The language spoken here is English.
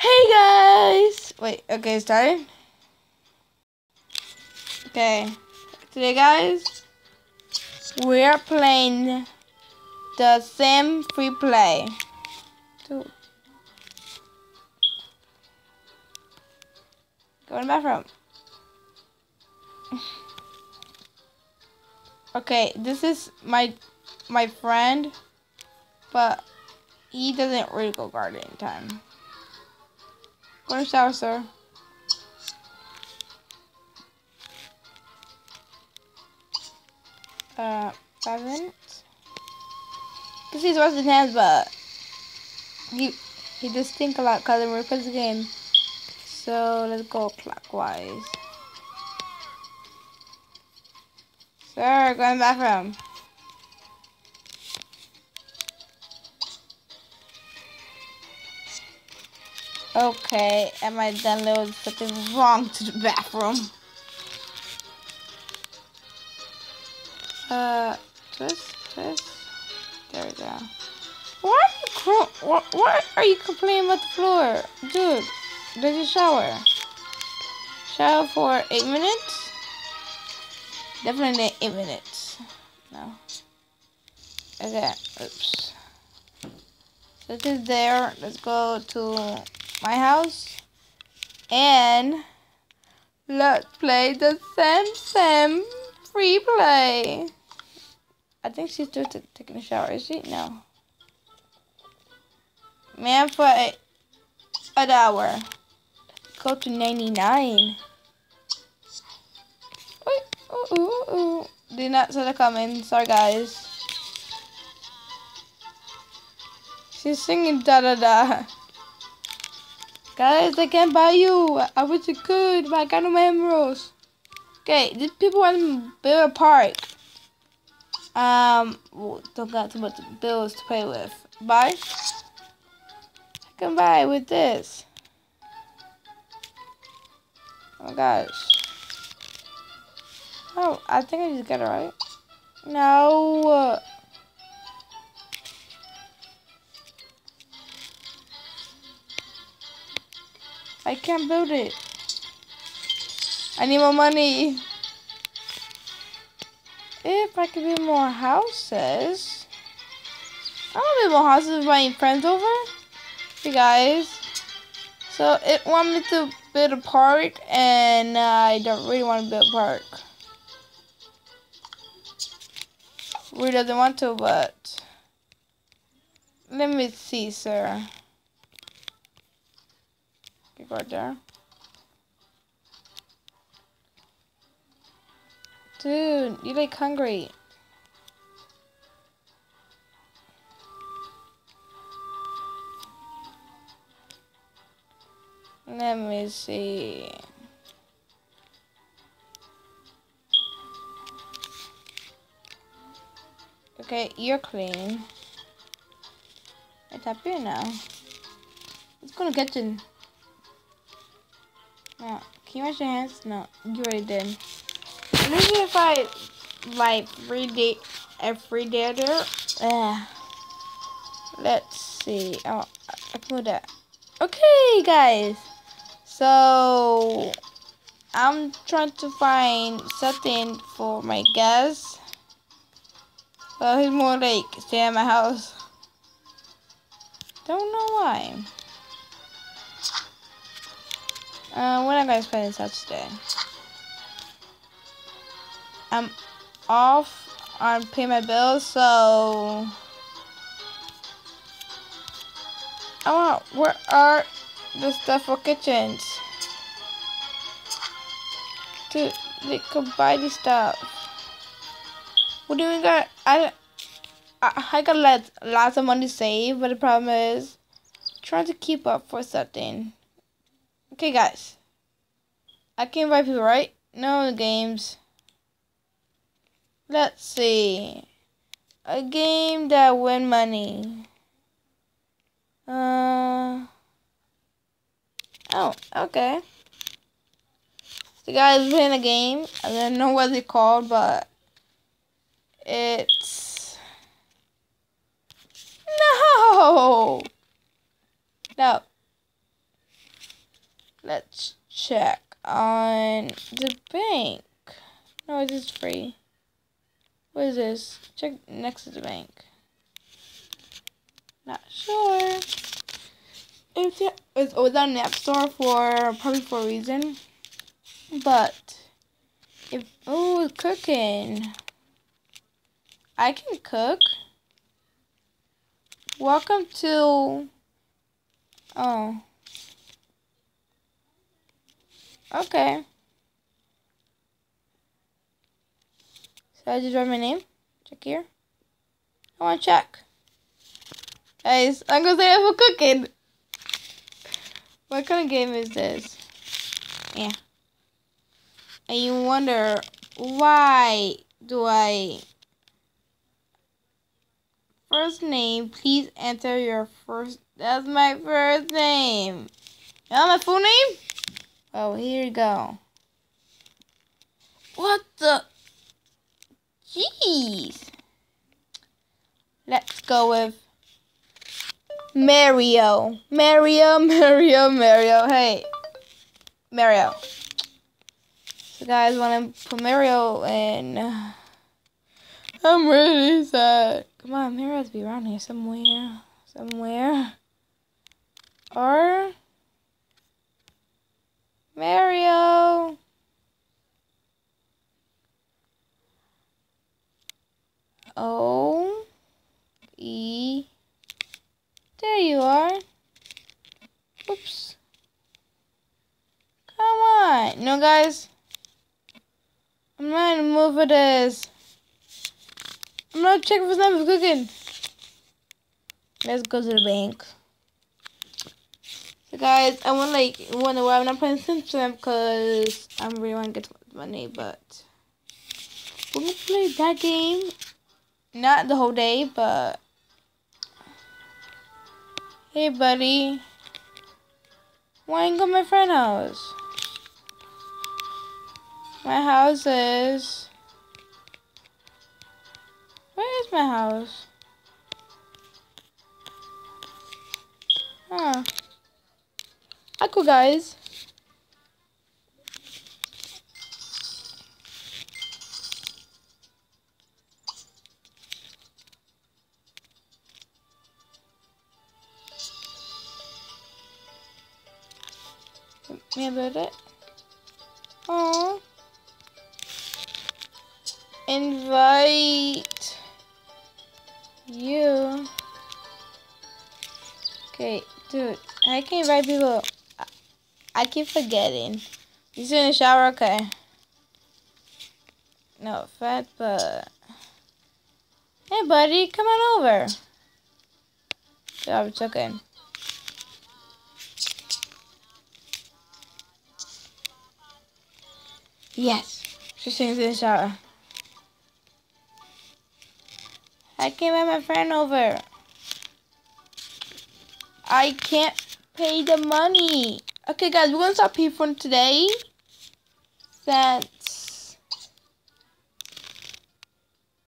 Hey guys! Wait, okay, started? Okay. Today guys, we are playing the Sim FreePlay. Go in the bathroom. okay, this is my my friend, but he doesn't really go gardening time. In shower, sir. Uh, five minutes. Cause he's washing hands, but he he just think a lot because we're playing the game. So let's go clockwise. Sir, go in the bathroom. Okay, am I downloaded something wrong to the bathroom? Uh, twist, twist. There we go. You, what, what are you complaining about the floor? Dude, there's a shower. Shower for eight minutes? Definitely eight minutes. No. Okay, oops. So it is there. Let's go to my house. And let's play the Sam Sam FreePlay. I think she's still taking a shower, is she? No. Man for a, an hour. Go to 99. Ooh, ooh, ooh. Did not see the coming. Sorry, guys. She's singing da da da. Guys, I can't buy you. I wish I could, but I got no emeralds. Okay, these people want to build a park. Um, don't got too much bills to pay with. Buy. I can buy with this. Oh my gosh. Oh, I think I just got it right. No. I can't build it. I need more money. If I could build more houses. I want to build more houses my friends over. You guys. So it wanted me to build a park and uh, I don't really want to build a park. Really doesn't want to, but let me see, sir. Right there. Dude, you like hungry. Let me see. Okay, you're clean. It's up here now. It's gonna the kitchen. No, can you wash your hands? No, you already did. Maybe if I like read it every day there. Let's see. Oh, I can do that. Okay, guys. So I'm trying to find something for my guest. Well, he's more like stay at my house. Don't know why. Uh, am I spend this out today? I'm off on pay my bills, so I want where are the stuff for kitchens? Dude, they could buy the stuff. What do we got? I I, I got lots, lots of money saved, but the problem is trying to keep up for something. Okay, guys. I can invite people, right? No games. Let's see. A game that win money. Uh. Oh, okay. The guy's playing a game. I don't know what it's called, but it's no, no. Let's check on the bank. No, it is free. What is this? Check next to the bank. Not sure. If it was, was on the App Store for probably for a reason. But if oh cooking. I can cook. Welcome to Oh. Okay. So I just write my name. Check here. I want to check. Guys, I'm gonna say I'm cooking. What kind of game is this? Yeah. And you wonder why do I first name, please enter your first that's my first name. You know my full name? Oh, here you go. What the? Jeez. Let's go with Mario. Mario, Mario, Mario. Hey, Mario. So guys, when I put Mario in, I'm really sad. Come on, Mario has to be around here somewhere. Somewhere. Or Mario. O E. There you are. Oops. Come on. No, guys. I'm not in the mood for this. I'm not checking for something cooking. Let's go to the bank. So guys, I want like wonder why I'm not playing Simpson because I'm really want to get money, but we're gonna play that game. Not the whole day, but hey, buddy, why ain't go my friend house? My house is. Where is my house? Huh. Cool guys. Me about it. Oh. Invite you. Okay, dude, I can invite people. I keep forgetting. You in the shower? Okay. No fat, but... Hey, buddy, come on over. Yeah, it's okay. Yes, she's in the shower. I can't have my friend over. I can't pay the money. Okay, guys, we're gonna stop here for today. That